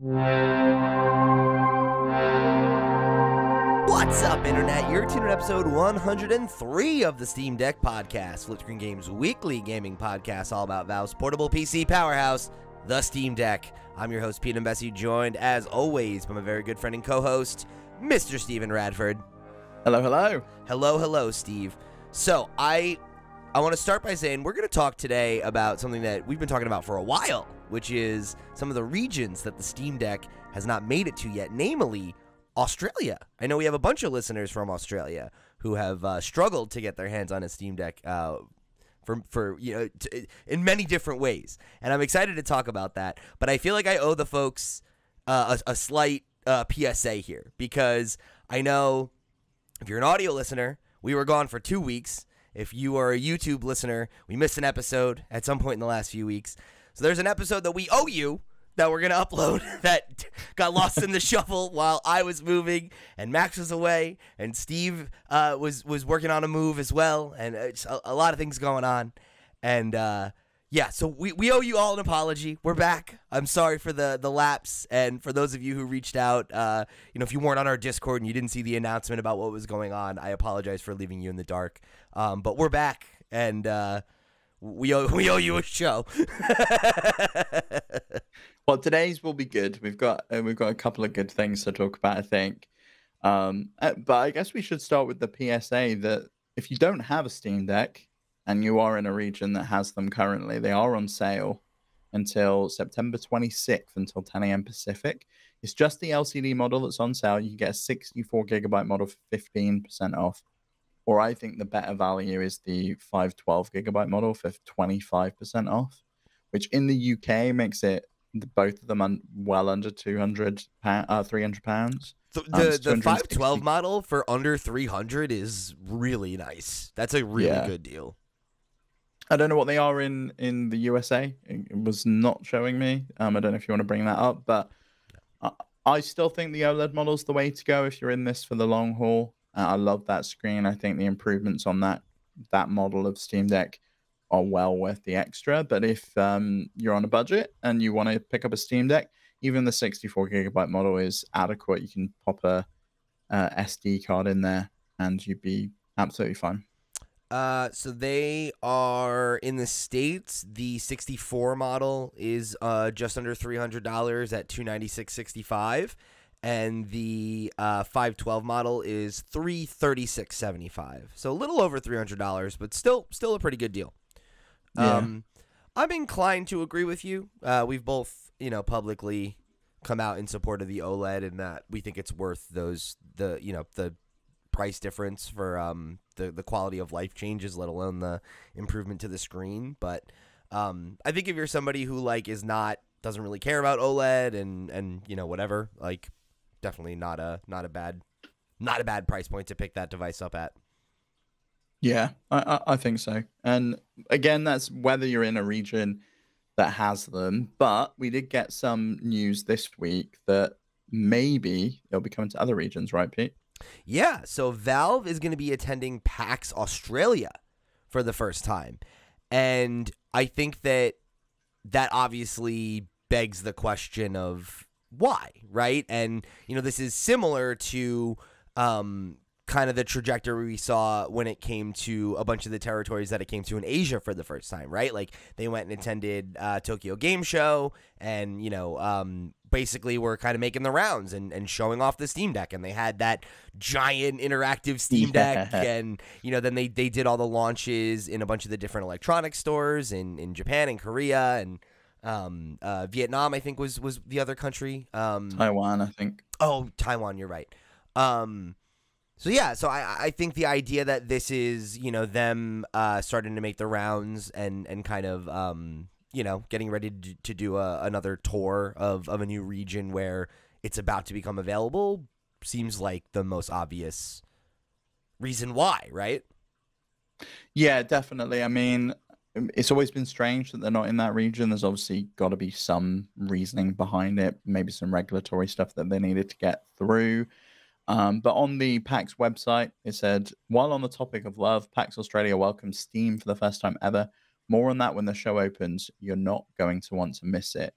What's up, Internet? You're tuning in episode 103 of the Steam Deck Podcast, Flip Screen Games weekly gaming podcast, all about Valve's portable PC powerhouse, the Steam Deck. I'm your host, Pete and Bessie, joined as always by my very good friend and co host, Mr. Steven Radford. Hello, hello. Hello, hello, Steve. So, I I want to start by saying we're going to talk today about something that we've been talking about for a while, which is some of the regions that the Steam Deck has not made it to yet, namely Australia. I know we have a bunch of listeners from Australia who have uh, struggled to get their hands on a Steam Deck uh, for for you know t- in many different ways, and I'm excited to talk about that. But I feel like I owe the folks uh, a, a slight uh, PSA here because I know if you're an audio listener, we were gone for two weeks. If you are a YouTube listener, we missed an episode at some point in the last few weeks. So there's an episode that we owe you that we're gonna upload that got lost in the shuffle while I was moving and Max was away and Steve uh, was was working on a move as well. And it's a, a lot of things going on. And uh, yeah so we, we owe you all an apology. We're back. I'm sorry for the the lapse. And for those of you who reached out uh, you know if you weren't on our Discord and you didn't see the announcement about what was going on I apologize for leaving you in the dark. Um, but we're back. And uh, we owe we owe you a show. well, today's will be good. We've got uh, we've got a couple of good things to talk about, I think. Um, uh, but I guess we should start with the PSA that if you don't have a Steam Deck and you are in a region that has them currently, they are on sale until September 26th until 10 a.m. Pacific. It's just the LCD model that's on sale. You can get a 64 gigabyte model for 15% off. Or I think the better value is the 512 gigabyte model for 25% off, which in the UK makes it both of them un- well under 200 pound, uh, 300 pounds. Um, the, um, the 512 model for under 300 is really nice. That's a really yeah. good deal. I don't know what they are in in the USA. It was not showing me. Um, I don't know if you want to bring that up, but I, I still think the OLED model is the way to go if you're in this for the long haul. Uh, I love that screen. I think the improvements on that that model of Steam Deck are well worth the extra. But if um, you're on a budget and you want to pick up a Steam Deck, even the 64 gigabyte model is adequate. You can pop a, a SD card in there, and you'd be absolutely fine. Uh, so they are in the states. The 64 model is uh, just under $300 at 296.65 and the uh, 512 model is 336.75 so a little over $300 but still still a pretty good deal. Yeah. um, i'm inclined to agree with you. Uh, we've both you know publicly come out in support of the oled and that we think it's worth those the you know the price difference for um, the, the quality of life changes let alone the improvement to the screen. But um, i think if you're somebody who like is not doesn't really care about oled and and you know whatever like definitely not a not a bad not a bad price point to pick that device up at. Yeah, I, I think so. And again, that's whether you're in a region that has them. But we did get some news this week that maybe they'll be coming to other regions, right, Pete? Yeah. So Valve is going to be attending PAX Australia for the first time. And I think that that obviously begs the question of why, right? And you know, this is similar to um, kind of the trajectory we saw when it came to a bunch of the territories that it came to in Asia for the first time, right? Like they went and attended uh, Tokyo Game Show, and you know, um, basically were kind of making the rounds and, and showing off the Steam Deck, and they had that giant interactive Steam Deck, yeah. and you know, then they they did all the launches in a bunch of the different electronic stores in in Japan and Korea and um, uh, Vietnam, I think was was the other country. Um, Taiwan, I think. Oh, Taiwan, you're right. Um, so yeah, so I I think the idea that this is you know them uh, starting to make the rounds and and kind of um, you know getting ready to, to do a, another tour of of a new region where it's about to become available seems like the most obvious reason why, right? Yeah, definitely. I mean, it's always been strange that they're not in that region. There's obviously got to be some reasoning behind it, maybe some regulatory stuff that they needed to get through. Um, but on the PAX website, it said, while on the topic of love, PAX Australia welcomes Steam for the first time ever. More on that when the show opens. You're not going to want to miss it.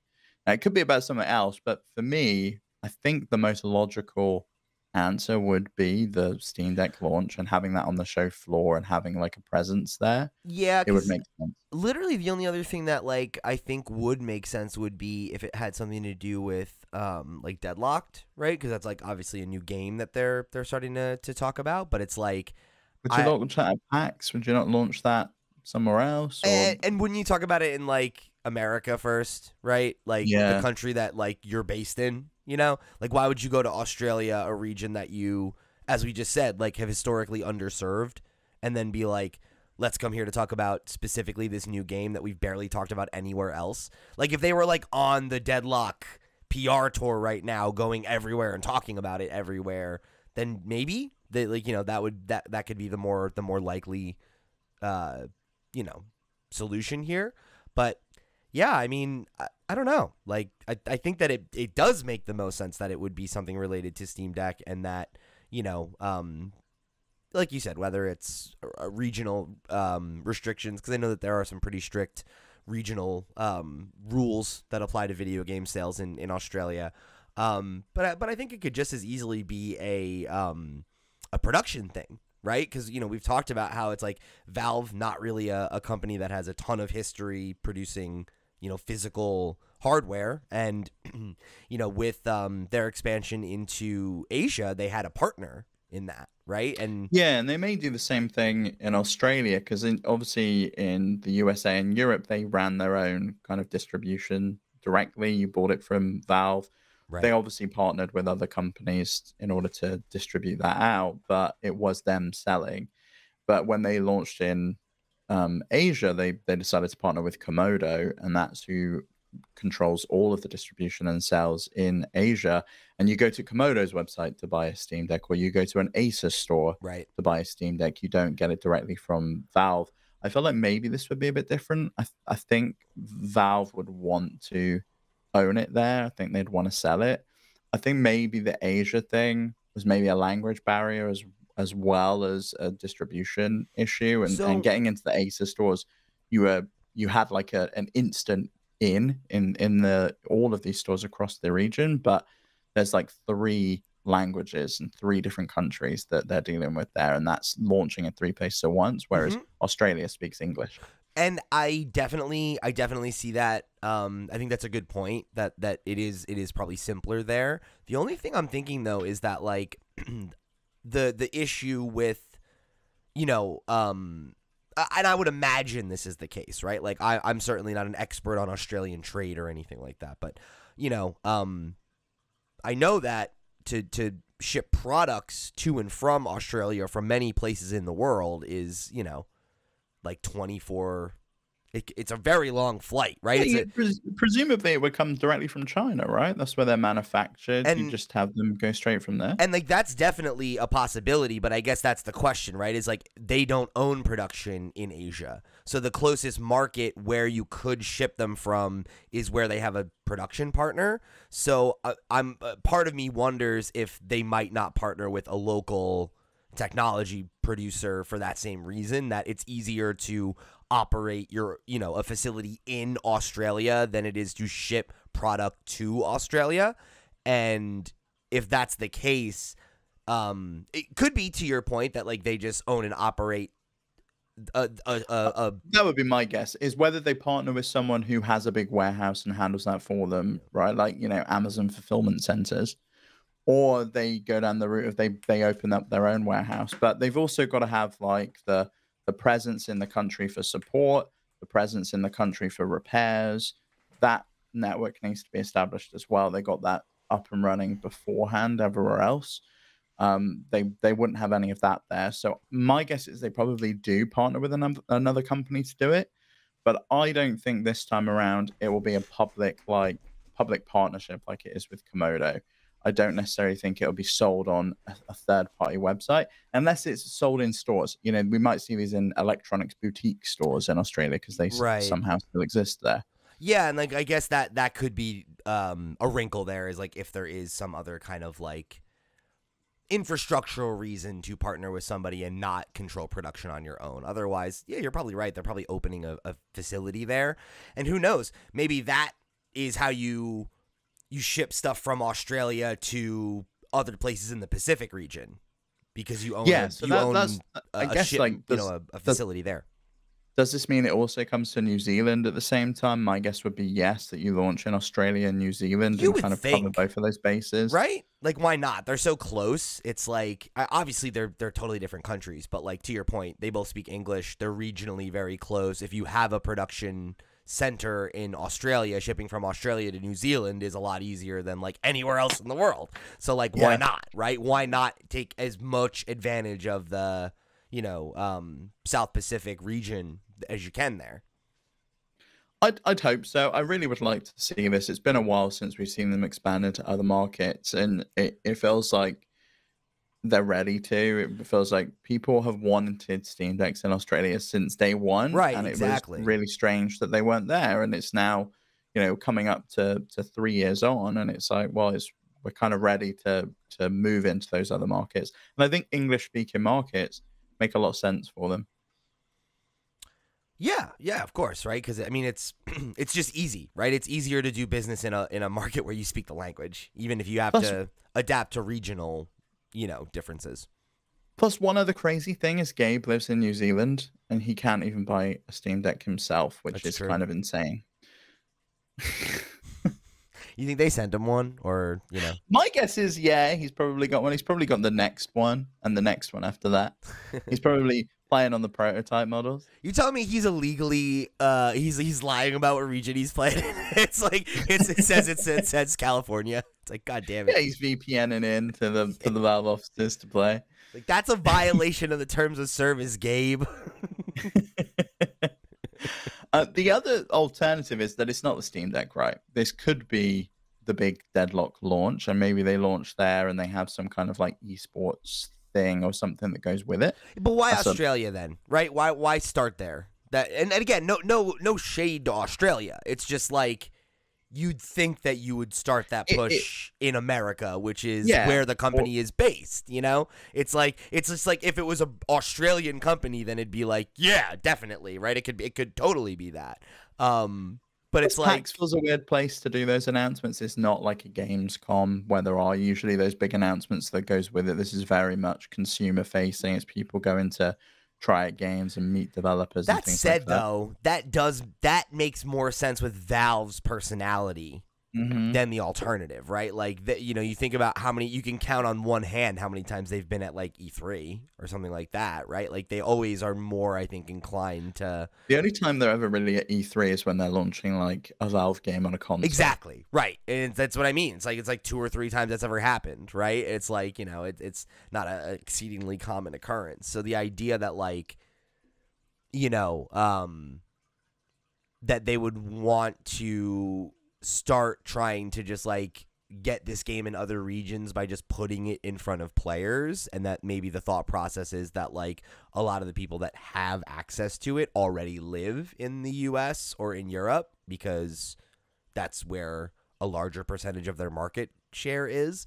Now, it could be about something else, but for me, I think the most logical answer would be the Steam Deck launch and having that on the show floor and having like a presence there. Yeah, It would make sense. literally the only other thing that like I think would make sense would be if it had something to do with um like Deadlocked, right? Because that's like obviously a new game that they're they're starting to to talk about, but it's like Would you I- launch that at PAX? Would you not launch that somewhere else? Or... and, and when you talk about it in like America first, right? Like the country that like you're based in, you know? Like why would you go to Australia, a region that you as we just said, like have historically underserved and then be like let's come here to talk about specifically this new game that we've barely talked about anywhere else. Like if they were like on the Deadlock PR tour right now going everywhere and talking about it everywhere, then maybe they like you know that would that that could be the more the more likely uh you know solution here but yeah i mean i, I don't know. Like I, I think that it, it does make the most sense that it would be something related to steam deck and that you know um like you said whether it's a- regional um restrictions because i know that there are some pretty strict regional um rules that apply to video game sales in in australia. Um but I, but i think it could just as easily be a um a production thing right? Because you know we've talked about how it's like valve not really a, a company that has a ton of history producing you know physical hardware and you know with um their expansion into asia they had a partner in that right and Yeah, and they may do the same thing in Australia because obviously in the USA and Europe they ran their own kind of distribution directly. You bought it from Valve. right They obviously partnered with other companies in order to distribute that out, but it was them selling. But when they launched in um, Asia, they they decided to partner with Komodo, and that's who controls all of the distribution and sales in Asia. And you go to Komodo's website to buy a Steam Deck, or you go to an Asus store right to buy a Steam Deck. You don't get it directly from Valve. I feel like maybe this would be a bit different. I, I think Valve would want to own it there. I think they'd want to sell it. I think maybe the Asia thing was maybe a language barrier as as well as a distribution issue and, So- and getting into the Acer stores, you were you had like a an instant in in in the all of these stores across the region, but there's like three languages and three different countries that they're dealing with there, and that's launching in three places at once. Whereas Mhm. Australia speaks English. and i definitely i definitely see that um i think that's a good point that that it is it is probably simpler there the only thing i'm thinking though is that like the the issue with you know um and I would imagine this is the case, right? Like I, I'm certainly not an expert on Australian trade or anything like that, but you know, um, I know that to to ship products to and from Australia or from many places in the world is you know like 24 it, it's a very long flight right Yeah, pres- presumably, it would come directly from China, right? That's where they're manufactured. And, you just have them go straight from there. and like that's definitely a possibility but i guess that's the question right is like they don't own production in asia so the closest market where you could ship them from is where they have a production partner so uh, i'm uh, part of me wonders if they might not partner with a local technology producer for that same reason that it's easier to operate your you know a facility in Australia than it is to ship product to Australia and if that's the case um it could be to your point that like they just own and operate a a, a, That would be my guess. Is whether they partner with someone who has a big warehouse and handles that for them, right? Like you know, Amazon fulfillment centers, or they go down the route of they they open up their own warehouse. But they've also got to have like the the presence in the country for support, the presence in the country for repairs. That network needs to be established as well. They got that up and running beforehand everywhere else. Um, they they wouldn't have any of that there. So my guess is they probably do partner with another another company to do it, but I don't think this time around it will be a public like public partnership like it is with Komodo. I don't necessarily think it'll be sold on a, a third party website unless it's sold in stores. You know, we might see these in electronics boutique stores in Australia because they Right. somehow still exist there. Yeah, and like I guess that that could be um a wrinkle there is like if there is some other kind of like infrastructural reason to partner with somebody and not control production on your own. Otherwise, yeah, you're probably right. They're probably opening a, a facility there. And who knows? Maybe that is how you you ship stuff from Australia to other places in the Pacific region because you own Yeah, a, so you that- own that's- a, I a guess, ship, like, you know a, a does- facility there. Does this mean it also comes to New Zealand at the same time? My guess would be yes, that you launch in Australia and New Zealand You and kind of cover think. both of those bases. Right? Like, why not? They're so close. It's like obviously they're they're totally different countries, but like to your point, they both speak English. They're regionally very close. If you have a production center in Australia, shipping from Australia to New Zealand is a lot easier than like anywhere else in the world. So like, why not? Right? Why not take as much advantage of the you know um, South Pacific region as you can there? I'd, I'd hope so. I really would like to see this. It's been a while since we've seen them expand into other markets, and it, it feels like they're ready to. It feels like people have wanted Steam Decks in Australia since day one. Right, And exactly. it was really strange that they weren't there. And it's now, you know, coming up to, to three years on, and it's like, well, it's we're kind of ready to to move into those other markets. And I think English speaking markets make a lot of sense for them. Yeah, yeah, of course, right? Because I mean, it's it's just easy, right? It's easier to do business in a in a market where you speak the language, even if you have to adapt to regional, you know, differences. Plus, one other crazy thing is Gabe lives in New Zealand and he can't even buy a Steam Deck himself, which That's is true. kind of insane. You think they sent him one, or you know? My guess is, yeah, he's probably got one. He's probably got the next one and the next one after that. He's probably playing on the prototype models. You telling me he's illegally uh he's he's lying about what region he's playing? in? it's like it's, it says it says, it says California. It's like god damn it. Yeah, he's VPNing in to the to the Valve offices to play. Like that's a violation of the terms of service, Gabe. uh, the other alternative is that it's not the Steam Deck, right? This could be the big deadlock launch, and maybe they launch there and they have some kind of like esports thing or something that goes with it. But why That's a- Australia then? Right? Why why start there? That and, and again, no no no shade to Australia. It's just like you'd think that you would start that It- it- push in America, which is Yeah, where the company is based, you know? It's like it's just like if it was a Australian company then it'd be like, yeah, definitely, right? It could be it could totally be that. Um but it's like PAX was a weird place to do those announcements. It's not like a Gamescom where there are usually those big announcements that goes with it. This is very much consumer facing. It's people going to try out games and meet developers. and that things said like that. though, that does that makes more sense with Valve's personality Mhm. than the alternative, right? Like that, you know, you think about how many you can count on one hand how many times they've been at like E3 or something like that, right? Like they always are more, I think, inclined to the only time they're ever really at E3 is when they're launching like a Valve game on a console. exactly right, and that's what I mean. It's like it's like two or three times that's ever happened, right? It's like you know, it, it's not an exceedingly common occurrence. So the idea that like, you know, um, that they would want to start trying to just like get this game in other regions by just putting it in front of players and that maybe the thought process is that like a lot of the people that have access to it already live in the US or in Europe because that's where a larger percentage of their market share is.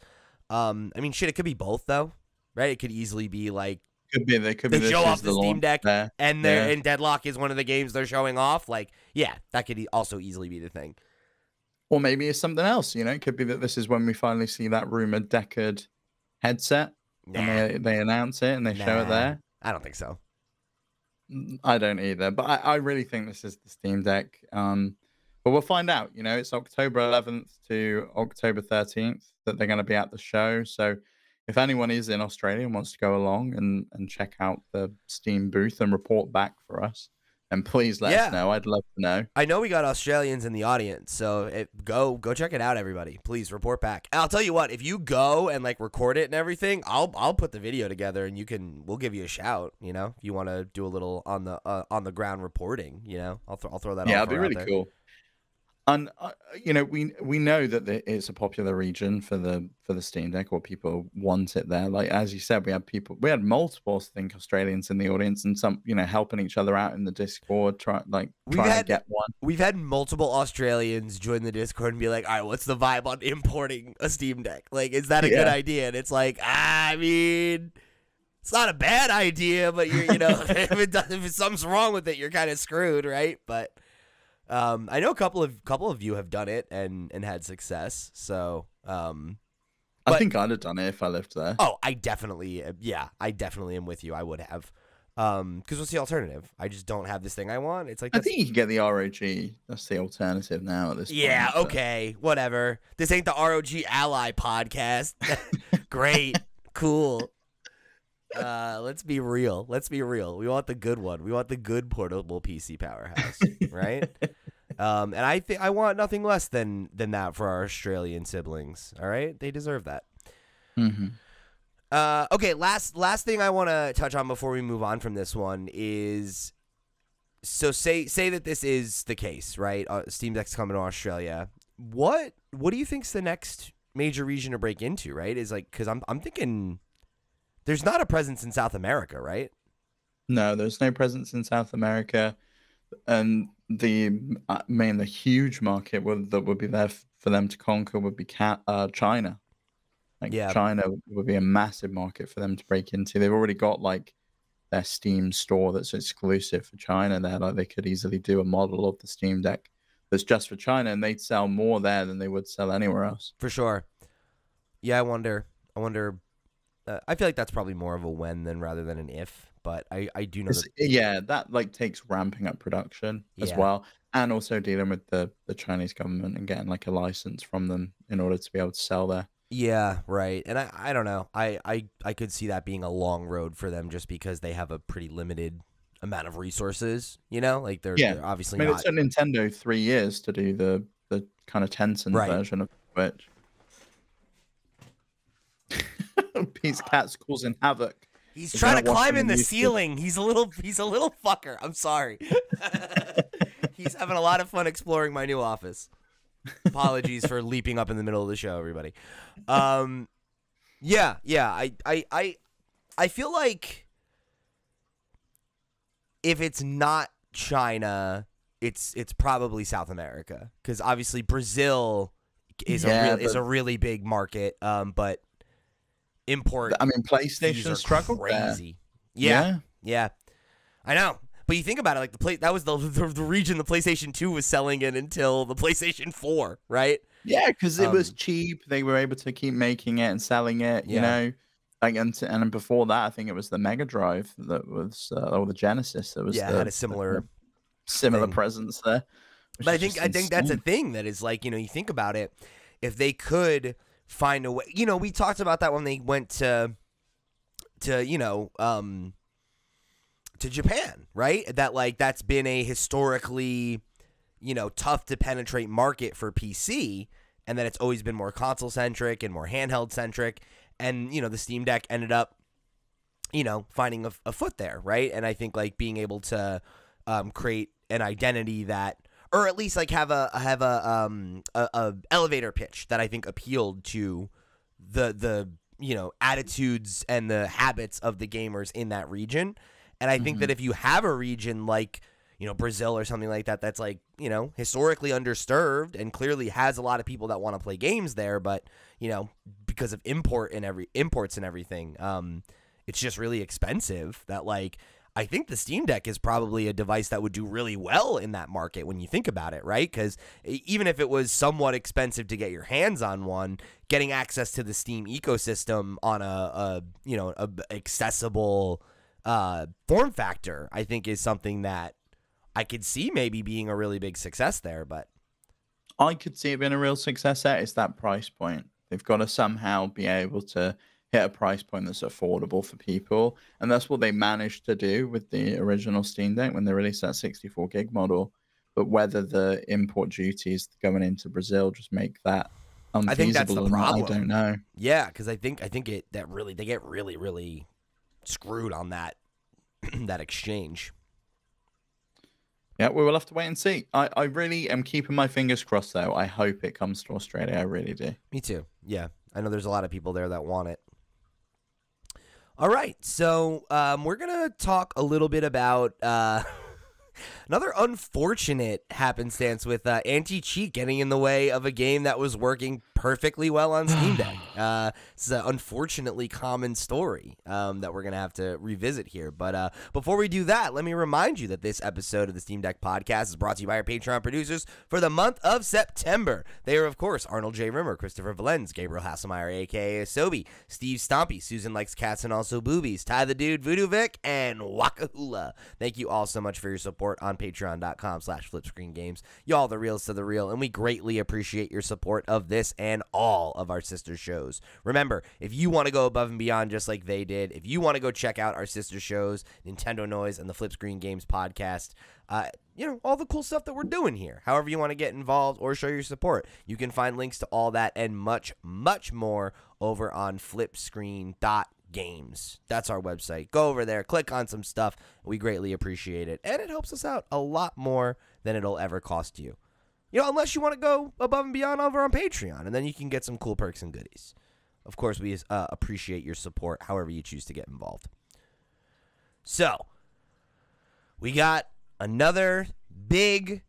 Um I mean shit it could be both though. Right? It could easily be like Could be they could They be show off the Steam Deck there. and they're Yeah. and Deadlock is one of the games they're showing off like yeah, that could also easily be the thing. Or maybe it's something else, you know. It could be that this is when we finally see that rumored Deckard headset Nah, and they, they announce it and they show it there. I don't think so. Mm, I don't either, but I, I really think this is the Steam Deck. Um, but we'll find out. You know, it's October 11th to October 13th that they're going to be at the show. So if anyone is in Australia and wants to go along and, and check out the Steam booth and report back for us, then please let Yeah. us know. I'd love to know. I know we got Australians in the audience, so it, go go check it out, everybody. Please report back. And I'll tell you what, if you go and like record it and everything, I'll I'll put the video together and you can we'll give you a shout. You know, if you want to do a little on the uh, on the ground reporting, you know, I'll th- I'll throw that. yeah, it'd be really there. cool. And uh, you know, we we know that the, it's a popular region for the for the Steam Deck, or people want it there. Like as you said, we had people, we had multiple, I think, Australians in the audience, and some, you know, helping each other out in the Discord, try like We've trying had- to get one. We've had multiple Australians join the Discord and be like, "All right, what's the vibe on importing a Steam Deck? Like, is that a good idea?" And it's like, ah, I mean, it's not a bad idea, but you're, you know, if, it does, if something's wrong with it, you're kind of screwed, right? But Um, I know a couple of couple of you have done it and and had success. So, um, I But- think I'd have done it if I lived there. oh, I definitely, yeah, I definitely am with you. I would have. Um, because what's the alternative? I just don't have this thing I want. It's like I think you can get the ROG. That's the alternative now at this yeah, but- okay, whatever. This ain't the ROG Ally podcast. Great, cool. Uh, let's be real. Let's be real. We want the good one. We want the good portable PC powerhouse, right? Um, and I think I want nothing less than than that for our Australian siblings. All right, they deserve that. Mhm. Uh, okay, last last thing I want to touch on before we move on from this one is so say say that this is the case, right? Uh, Steam Deck's coming to Australia. What what do you think's the next major region to break into? Right? Is like because I'm I'm thinking there's not a presence in South America, right? No, there's no presence in South America, and the uh, main the huge market would, that would be there for them to conquer would be Ca- uh, China. Like Yeah. China would be a massive market for them to break into. They've already got like their Steam store that's exclusive for China. There, like they could easily do a model of the Steam Deck that's just for China, and they'd sell more there than they would sell anywhere else. For sure. Yeah, I wonder. I wonder. Uh, I feel like that's probably more of a when than rather than an if. But I I do know that. yeah, that like takes ramping up production as Yeah. well, and also dealing with the the Chinese government and getting like a license from them in order to be able to sell there. Yeah, right. And I, I don't know. I, I, I could see that being a long road for them just because they have a pretty limited amount of resources. You know, like they're, Yeah. they're I obviously mean, not. it took Nintendo three years to do the the kind of Tencent Right. version of Switch. Pete's cat's causing havoc. He's trying to climb in the to? ceiling. He's a little, he's a little fucker. I'm sorry. he's having a lot of fun exploring my new office. Apologies for leaping up in the middle of the show, everybody. Um, yeah, yeah. I, I, I, I feel like if it's not China, it's it's probably South America because obviously Brazil is Yeah, a real, is a really big market. Um, but import I mean, PlayStation struggled crazy. Yeah, yeah, I know. But you think about it, like the play that was the, the the region the PlayStation Two was selling in until the PlayStation Four, right? Yeah, because it was Um, cheap. They were able to keep making it and selling it. You Yeah. know, like and and before that, I think it was the Mega Drive that was uh, or the Genesis that was yeah, the, had a similar. the similar thing. presence there. But I think I think that's a thing that is like you know you think about it, if they could find a way, you know, we talked about that when they went to to you know um to Japan, right? That like that's been a historically you know tough to penetrate market for PC, and that it's always been more console centric and more handheld centric, and you know the Steam Deck ended up you know finding a, a foot there, right? And I think like being able to um, create an identity that or at least like have a have a um a, a elevator pitch that I think appealed to the the you know attitudes and the habits of the gamers in that region. And I think that if you have a region like you know Brazil or something like that that's like you know historically underserved and clearly has a lot of people that want to play games there, but you know because of import and every imports and everything, um, it's just really expensive. That like I think the Steam Deck is probably a device that would do really well in that market when you think about it, right? Because even if it was somewhat expensive to get your hands on one, getting access to the Steam ecosystem on a, a you know a accessible uh, form factor, I think is something that I could see maybe being a really big success there. But I could see it being a real success there. It's that price point. They've got to somehow be able to hit a price point that's affordable for people. And that's what they managed to do with the original Steam Deck when they released that 64 gig model. But whether the import duties going into Brazil just make that unfeasible I think that's the not, I problem. don't know. yeah, because I think I think it that really they get really really screwed on that that exchange. Yeah, we will have to wait and see. I, I really am keeping my fingers crossed though. I hope it comes to Australia. I really do. Me too. Yeah, I know there's a lot of people there that want it. All right, so um, we're gonna talk a little bit about uh, Another unfortunate happenstance with uh, anti cheat getting in the way of a game that was working perfectly well on Steam Deck. Uh, this is an unfortunately common story um, that we're going to have to revisit here. But uh, before we do that, let me remind you that this episode of the Steam Deck podcast is brought to you by our Patreon producers for the month of September. They are, of course, Arnold J. Rimmer, Christopher Valenz, Gabriel Hasselmeyer, aka Sobi, Steve Stompy, Susan Likes Cats and Also Boobies, Ty the Dude, Voodoo Vic, and Wakahula. Thank you all so much for your support on patreon.com slash flipscreengames. Y'all the realest of the real, and we greatly appreciate your support of this and all of our sister shows. Remember, if you want to go above and beyond just like they did, if you want to go check out our sister shows, Nintendo Noise and the Flip Screen Games podcast, uh, you know, all the cool stuff that we're doing here. However, you want to get involved or show your support, you can find links to all that and much, much more over on flipscreen.games. That's our website. Go over there, click on some stuff. We greatly appreciate it. And it helps us out a lot more than it'll ever cost you. You know, unless you want to go above and beyond over on Patreon, and then you can get some cool perks and goodies. Of course, we uh, appreciate your support however you choose to get involved. So, we got another big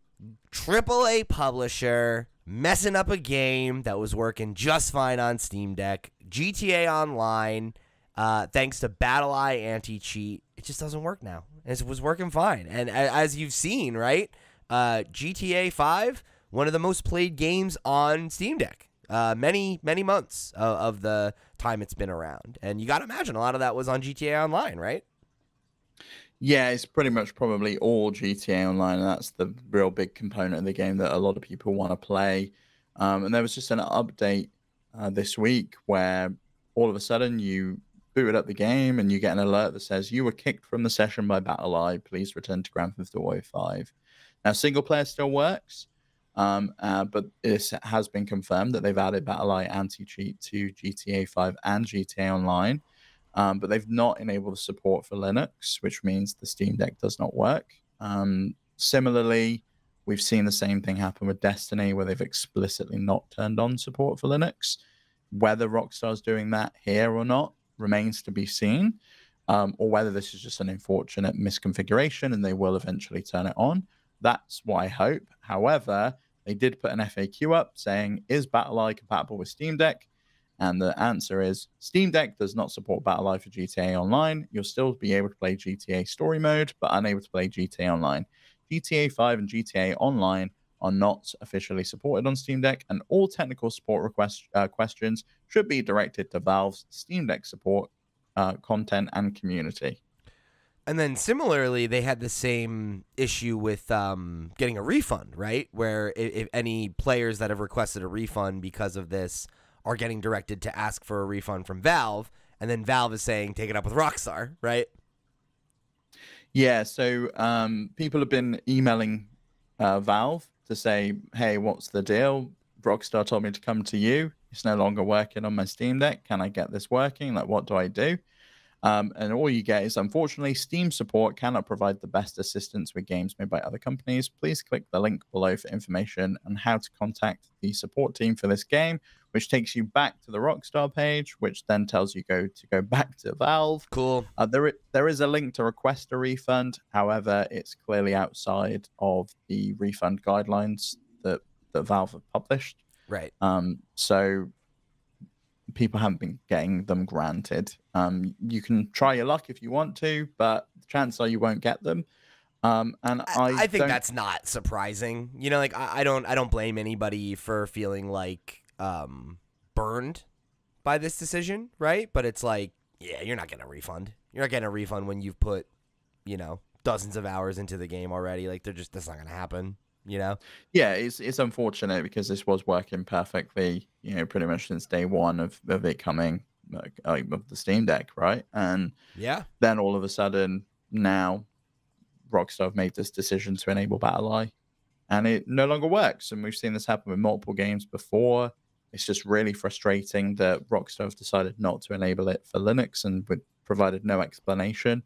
AAA publisher messing up a game that was working just fine on Steam Deck. GTA Online, uh, thanks to BattlEye anti cheat, it just doesn't work now. It was working fine. And as you've seen, right? Uh, GTA 5, one of the most played games on Steam Deck. Uh, many, many months of, of the time it's been around. And you got to imagine a lot of that was on GTA Online, right? Yeah, it's pretty much probably all GTA Online, and that's the real big component of the game that a lot of people want to play. Um, and there was just an update uh, this week where all of a sudden you booted up the game and you get an alert that says you were kicked from the session by BattlEye. Please return to Grand Theft Auto 5. Now, single player still works, um, uh, but this has been confirmed that they've added BattlEye anti cheat to GTA 5 and GTA Online. Um, but they've not enabled support for Linux, which means the Steam Deck does not work. Um, similarly, we've seen the same thing happen with Destiny, where they've explicitly not turned on support for Linux. Whether Rockstar's doing that here or not remains to be seen, um, or whether this is just an unfortunate misconfiguration and they will eventually turn it on. That's what I hope. However, they did put an FAQ up saying, Is BattlEye compatible with Steam Deck? And the answer is Steam Deck does not support BattlEye for GTA Online. You'll still be able to play GTA Story Mode, but unable to play GTA Online. GTA 5 and GTA Online are not officially supported on Steam Deck, and all technical support request, uh, questions should be directed to Valve's Steam Deck support uh, content and community. And then similarly, they had the same issue with um, getting a refund, right? Where if, if any players that have requested a refund because of this are getting directed to ask for a refund from Valve, and then Valve is saying take it up with Rockstar, right? Yeah, so um, people have been emailing uh, Valve to say, "Hey, what's the deal? Rockstar told me to come to you. It's no longer working on my Steam Deck. Can I get this working? Like, what do I do?" Um, and all you get is, unfortunately, Steam support cannot provide the best assistance with games made by other companies. Please click the link below for information on how to contact the support team for this game, which takes you back to the Rockstar page, which then tells you go to go back to Valve. Cool. Uh, there, there is a link to request a refund. However, it's clearly outside of the refund guidelines that, that Valve have published. Right. Um, so people haven't been getting them granted. Um, you can try your luck if you want to, but the chances are you won't get them. Um, and I, I, I think that's not surprising. You know, like I, I, don't, I don't blame anybody for feeling like um, burned by this decision, right? But it's like, yeah, you're not getting a refund. You're not getting a refund when you've put, you know, dozens of hours into the game already. Like they're just that's not gonna happen you know? Yeah it's it's unfortunate because this was working perfectly you know pretty much since day one of, of it coming like, uh, of the steam deck right? And yeah. then all of a sudden now rockstar have made this decision to enable BattlEye and it no longer works and we've seen this happen with multiple games before. It's just really frustrating that rockstar have decided not to enable it for linux and provided no explanation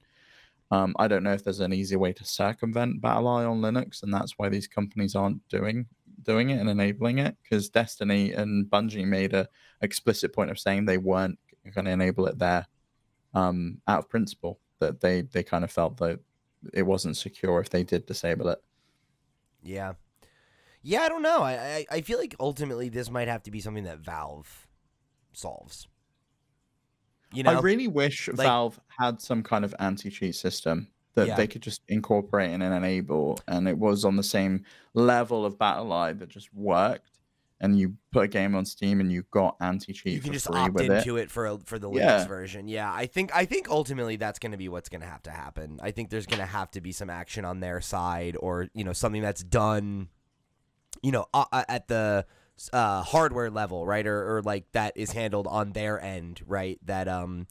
um, I don't know if there's an easy way to circumvent BattlEye on Linux, and that's why these companies aren't doing doing it and enabling it. Because Destiny and Bungie made a explicit point of saying they weren't going to enable it there, um, out of principle. That they they kind of felt that it wasn't secure if they did disable it. Yeah. Yeah, I don't know. I, I, I feel like ultimately this might have to be something that Valve solves. You know, I really wish Like- Valve had some kind of anti-cheat system that Yeah. they could just incorporate in and enable, and it was on the same level of Battle BattlEye that just worked. And you put a game on Steam and you got anti-cheat you can for just free opt with it. into it. for a, for the Linux Yeah. version. Yeah, I think I think ultimately that's going to be what's going to have to happen. I think there's going to have to be some action on their side, or you know something that's done, you know, at the uh, hardware level, right, or, or like that is handled on their end, right, that um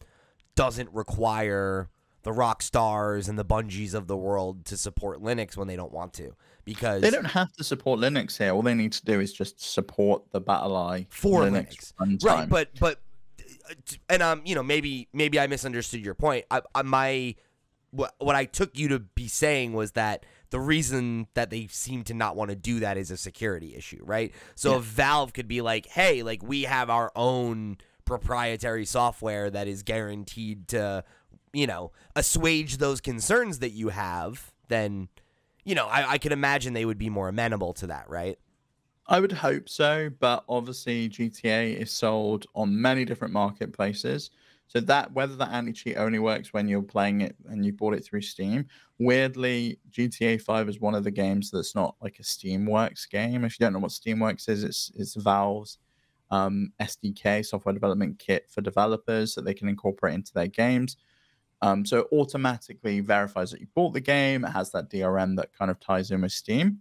doesn't require the rock stars and the Bungies of the world to support Linux when they don't want to. Because They don't have to support Linux here. All they need to do is just support the BattlEye For Linux, Linux. right but but uh, and um you know maybe maybe i misunderstood your point. I, I my what, what i took you to be saying was that the reason that they seem to not want to do that is a security issue right so Yeah. if valve could be like hey like we have our own proprietary software that is guaranteed to you know assuage those concerns that you have then you know i, I could imagine they would be more amenable to that right I would hope so, but obviously GTA is sold on many different marketplaces. So that whether that anti-cheat only works when you're playing it and you bought it through Steam. Weirdly, GTA 5 is one of the games that's not like a Steamworks game. If you don't know what Steamworks is, it's it's Valve's um, SDK software development kit for developers that they can incorporate into their games. Um, so it automatically verifies that you bought the game. It has that DRM that kind of ties in with Steam.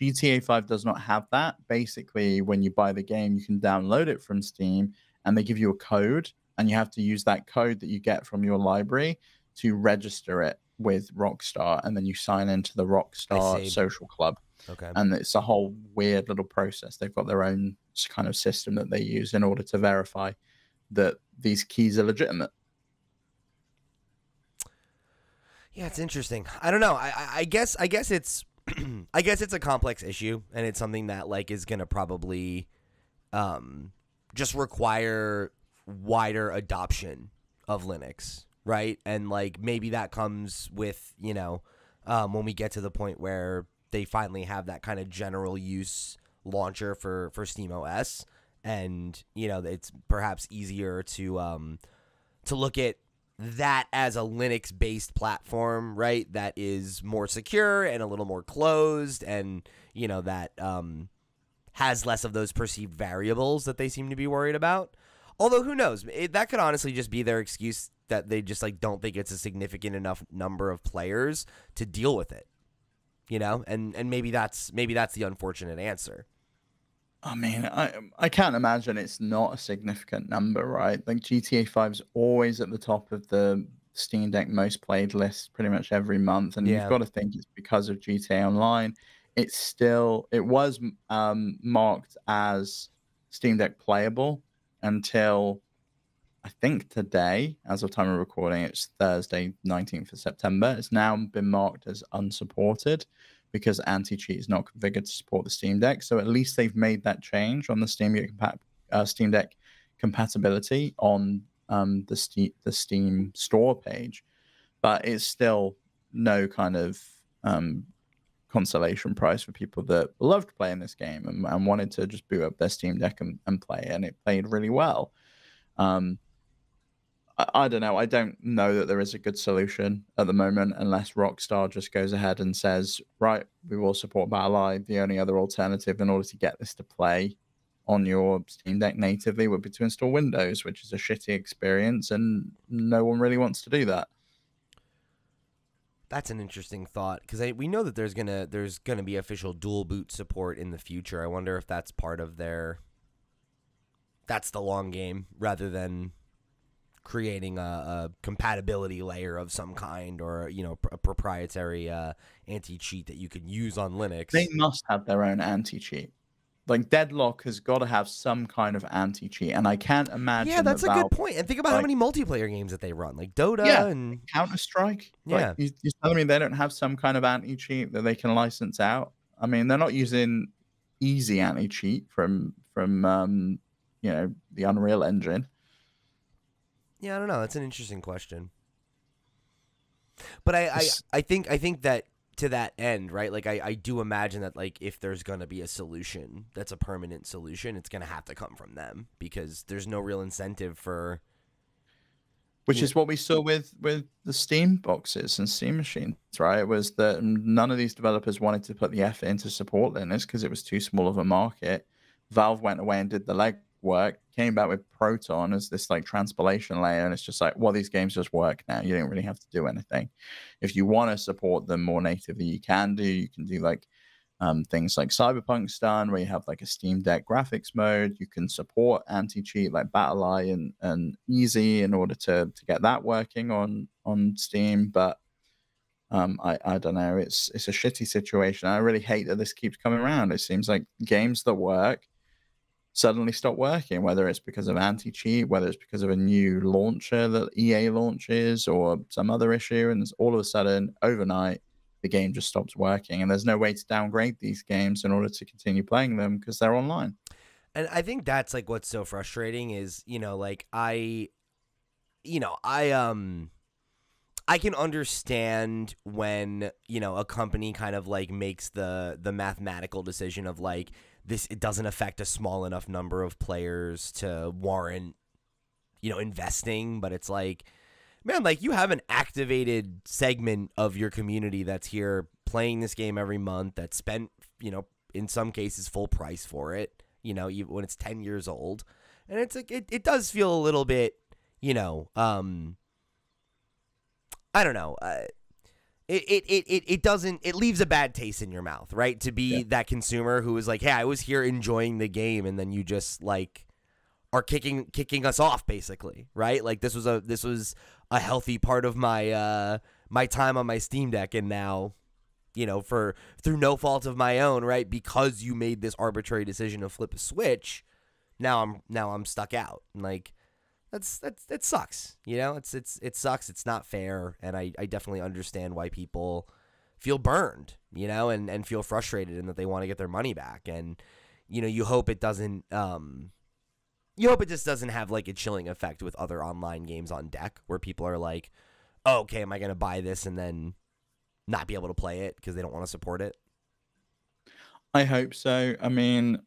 GTA 5 does not have that. Basically, when you buy the game, you can download it from Steam and they give you a code, and you have to use that code that you get from your library to register it with Rockstar, and then you sign into the Rockstar social club. okay And it's a whole weird little process. They've got their own kind of system that they use in order to verify that these keys are legitimate. Yeah, it's interesting. I don't know. I, I, I guess I guess it's I guess it's a complex issue, and it's something that like is gonna probably um, just require wider adoption of Linux, right? And like maybe that comes with you know um, when we get to the point where they finally have that kind of general use launcher for for Steam OS, and you know it's perhaps easier to um, to look at that as a Linux based platform, right? That is more secure and a little more closed and, you know, that um, has less of those perceived variables that they seem to be worried about. Although, who knows? It, that could honestly just be their excuse that they just like don't think it's a significant enough number of players to deal with it. You know, and and maybe that's maybe that's the unfortunate answer. I mean, I I can't imagine it's not a significant number, right? Like GTA 5's always at the top of the Steam Deck most played list pretty much every month, and Yeah. you've got to think it's because of GTA Online. It's still it was um, marked as Steam Deck playable until I think today, as of time of recording, it's Thursday, 19th of September. It's now been marked as unsupported because anti-cheat is not configured to support the Steam Deck. So at least they've made that change on the Steam Deck, uh, Steam Deck compatibility on um, the Steam the Steam store page, but it's still no kind of um, consolation prize for people that loved playing this game and, and wanted to just boot up their Steam Deck and, and play, and it played really well. Um, I, I don't know. I don't know that there is a good solution at the moment unless Rockstar just goes ahead and says, right, we will support BattlEye. The only other alternative in order to get this to play on your Steam Deck natively would be to install Windows, which is a shitty experience, and no one really wants to do that. That's an interesting thought because we know that there's gonna there's gonna be official dual boot support in the future. I wonder if that's part of their. That's the long game rather than creating a, a compatibility layer of some kind or you know a proprietary uh, anti cheat that you can use on Linux. They must have their own anti cheat. Like Deadlock has got to have some kind of anti cheat, and I can't imagine. yeah, that's a good point. And think about how many multiplayer games that they run, like Dota Yeah. and Counter Strike. Yeah. Like, you, you're telling me they don't have some kind of anti cheat that they can license out? I mean, they're not using easy anti cheat from from um, you know the Unreal Engine. yeah, I don't know. That's an interesting question. But I, I, I think I think that to that end, right? Like I, I do imagine that like if there's gonna be a solution that's a permanent solution, it's gonna have to come from them because there's no real incentive for which is what we saw with with the Steam boxes and Steam machines, right? It was that none of these developers wanted to put the effort into support Linux because it was too small of a market. Valve went away and did the legwork, came back with Proton as this like transpilation layer, and it's just like, well, these games just work now. You don't really have to do anything. If you want to support them more natively, you can do. You can do like um, things like Cyberpunk's done, where you have like a Steam Deck graphics mode. You can support anti-cheat like BattlEye and, and Easy in order to to get that working on on Steam. But um, I I don't know. It's it's a shitty situation. I really hate that this keeps coming around. It seems like games that work suddenly stop working, whether it's because of anti-cheat, whether it's because of a new launcher that EA launches, or some other issue, and all of a sudden overnight the game just stops working and there's no way to downgrade these games in order to continue playing them because they're online. And I think that's like what's so frustrating is, you know, like I you know, I um I can understand when, you know, a company kind of like makes the the mathematical decision of like this it doesn't affect a small enough number of players to warrant you know, investing, but it's like man, like you have an activated segment of your community that's here playing this game every month that spent, you know, in some cases full price for it, you know, even when it's 10 years old. And it's like it, it does feel a little bit, you know, um I don't know. Uh, it, it, it, it, it doesn't it leaves a bad taste in your mouth, right? To be Yeah. that consumer who is like, "Hey, I was here enjoying the game," and then you just like are kicking kicking us off basically, right? Like this was a this was a healthy part of my uh my time on my Steam Deck and now you know for through no fault of my own, right? Because you made this arbitrary decision to flip a switch, now I'm now I'm stuck out. And like that's that's it sucks. You know, it's it's it sucks. It's not fair and I I definitely understand why people feel burned, you know, and and feel frustrated and that they want to get their money back and you know, you hope it doesn't um you hope it just doesn't have like a chilling effect with other online games on deck where people are like, oh, okay, am I going to buy this and then not be able to play it because they don't want to support it? i hope so i mean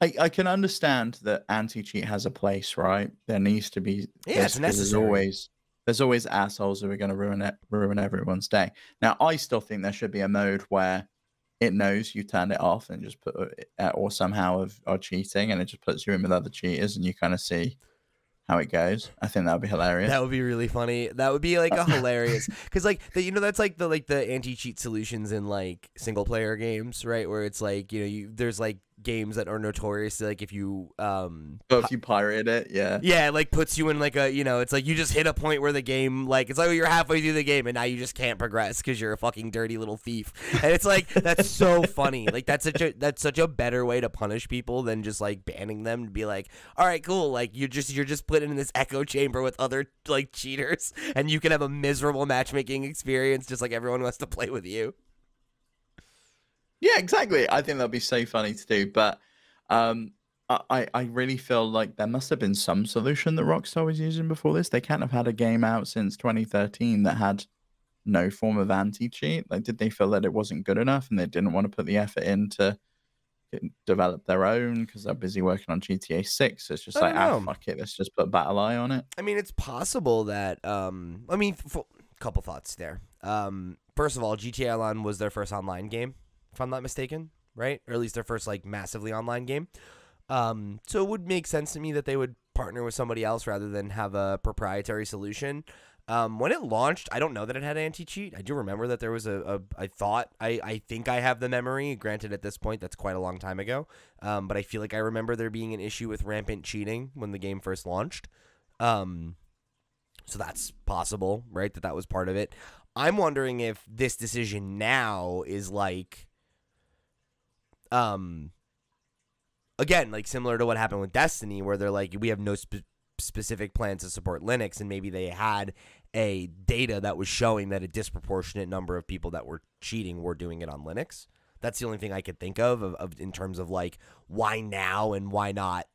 I, I can understand that anti-cheat has a place right? There needs to be Yeah, it's there's- there's always there's always assholes who are going to ruin it ruin everyone's day. Now i still think there should be a mode where it knows you turned it off and just put uh, or somehow of are cheating and it just puts you in with other cheaters and you kind of see how it goes. I think that would be hilarious. That would be really funny. That would be like a hilarious because like the, you know that's like the like the anti cheat solutions in like single player games, right? Where it's like you know you there's like games that are notorious like if you um but if you pirate it yeah. Yeah it, like puts you in like a you know it's like you just hit a point where the game like it's like you're halfway through the game and now you just can't progress because you're a fucking dirty little thief. And it's like that's so funny. Like that's such a that's such a better way to punish people than just like banning them to be like all right cool like you're just you're just put in this echo chamber with other like cheaters and you can have a miserable matchmaking experience just like everyone wants to play with you Yeah, exactly. I think that'd be so funny to do. But um, I, I really feel like there must have been some solution that Rockstar was using before this. They can't have had a game out since 2013 that had no form of anti-cheat. Like, did they feel that it wasn't good enough and they didn't want to put the effort in to develop their own because they're busy working on GTA 6? It's just I like, don't ah, fuck it, let's just put BattlEye on it. I mean, it's possible that. Um, I mean, f- couple thoughts there. Um, first of all, GTA Online was their first online game, if I'm not mistaken, right? Or at least their first like massively online game. Um, so it would make sense to me that they would partner with somebody else rather than have a proprietary solution. Um, when it launched, I don't know that it had anti cheat. I do remember that there was a, a I thought I, I think I have the memory. Granted, at this point, that's quite a long time ago. Um, but I feel like I remember there being an issue with rampant cheating when the game first launched. Um, so that's possible, right? That that was part of it. I'm wondering if this decision now is like, um, again, like similar to what happened with Destiny, where they're like, we have no spe- specific plans to support Linux, and maybe they had a data that was showing that a disproportionate number of people that were cheating were doing it on Linux. That's the only thing I could think of, of, of in terms of like why now and why not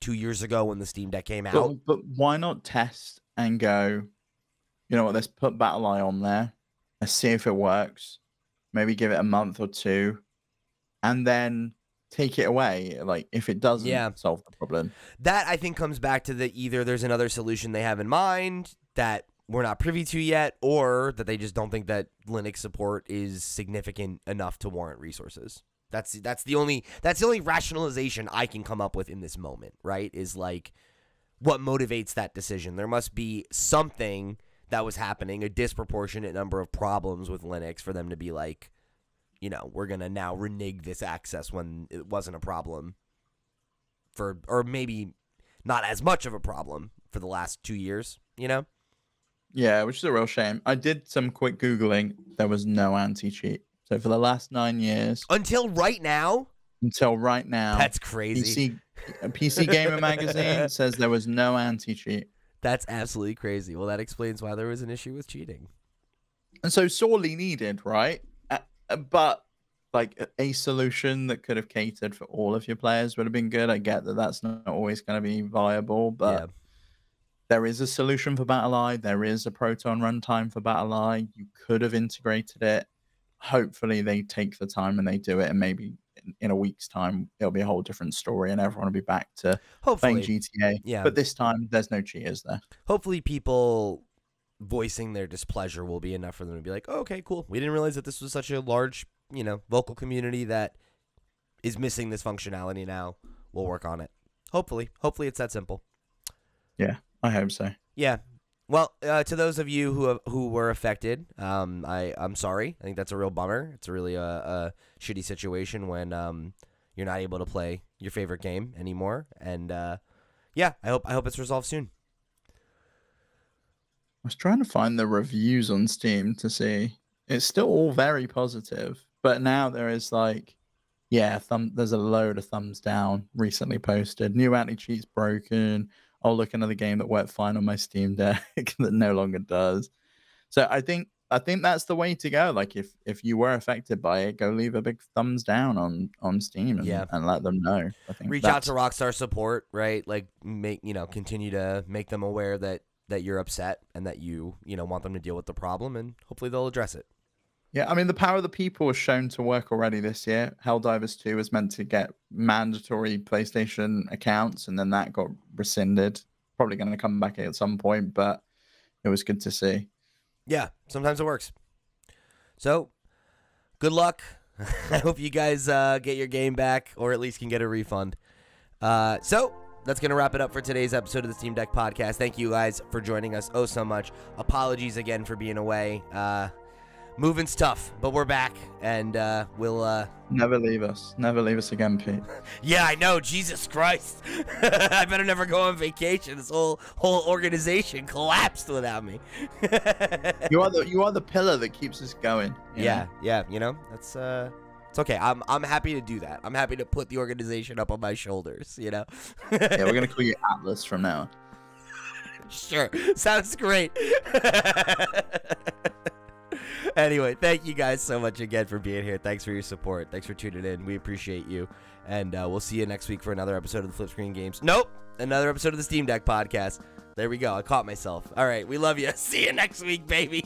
two years ago when the Steam Deck came out. But, but why not test and go? you know what, let's put BattlEye on there. Let's see if it works. Maybe give it a month or two, and then take it away. Like if it doesn't Yeah. solve the problem. That I think comes back to the either there's another solution they have in mind that we're not privy to yet, or that they just don't think that Linux support is significant enough to warrant resources. That's that's the only that's the only rationalization I can come up with in this moment, right? Is like what motivates that decision. There must be something that was happening, a disproportionate number of problems with Linux for them to be like, you know, we're gonna now renege this access when it wasn't a problem for or maybe not as much of a problem for the last two years, you know? Yeah, which is a real shame. I did some quick googling. There was no anti-cheat. So for the last nine years Until right now, until right now, that's crazy. PC PC Gamer Magazine says there was no anti-cheat. That's absolutely crazy. Well, that explains why there was an issue with cheating. and so sorely needed, right? But like a- solution that could have catered for all of your players would have been good. I get that that's not always going to be viable, but yeah. there is a solution for BattlEye. There is a Proton runtime for BattlEye. You could have integrated it. Hopefully, they take the time and they do it, and maybe in, in a week's time it'll be a whole different story, and everyone will be back to playing GTA. yeah. But this time, there's no cheaters there. hopefully people voicing their displeasure will be enough for them to be like, oh, okay, cool. We didn't realize that this was such a large, you know, vocal community that is missing this functionality now. We'll work on it. Hopefully. Hopefully it's that simple. Yeah, I hope so. Yeah. Well, uh, to those of you who have, who were affected, um, I I'm sorry. I think that's a real bummer. It's a really a, a shitty situation when um, you're not able to play your favorite game anymore. And uh, yeah, I hope I hope it's resolved soon. I was trying to find the reviews on Steam to see. It's still all very positive, but now there is like, yeah, thumb. There's a load of thumbs down recently posted. New anti cheats broken. Oh, look, another game that worked fine on my Steam Deck that no longer does. So I think I think that's the way to go. Like if if you were affected by it, go leave a big thumbs down on on Steam and, Yeah. and let them know. I think reach out to Rockstar support, right? Like make you know continue to make them aware that that you're upset and that you you know want them to deal with the problem, and hopefully they'll address it. Yeah, I mean, the power of the people was shown to work already this year. Helldivers 2 was meant to get mandatory PlayStation accounts, and then that got rescinded. Probably going to come back at some point, but it was good to see. Yeah, sometimes it works. So, good luck. I hope you guys uh, get your game back, or at least can get a refund. Uh, so. That's going to wrap it up for today's episode of the Steam Deck Podcast. Thank you guys for joining us oh so much. Apologies again for being away. Uh, moving's tough, but we're back, and uh, we'll uh, Never leave us. Never leave us again, Pete. Yeah, I know. Jesus Christ. I better never go on vacation. This whole whole organization collapsed without me. You are the you are the pillar that keeps us going. yeah, know? yeah. You know, that's uh, it's okay. I'm I'm happy to do that. I'm happy to put the organization up on my shoulders. You know. Yeah, we're gonna call you Atlas from now. on. sure. Sounds great. anyway, thank you guys so much again for being here. Thanks for your support. Thanks for tuning in. We appreciate you. And uh, we'll see you next week for another episode of the FlipScreen Games. Nope. Another episode of the Steam Deck podcast. There we go. I caught myself. All right. We love you. See you next week, baby.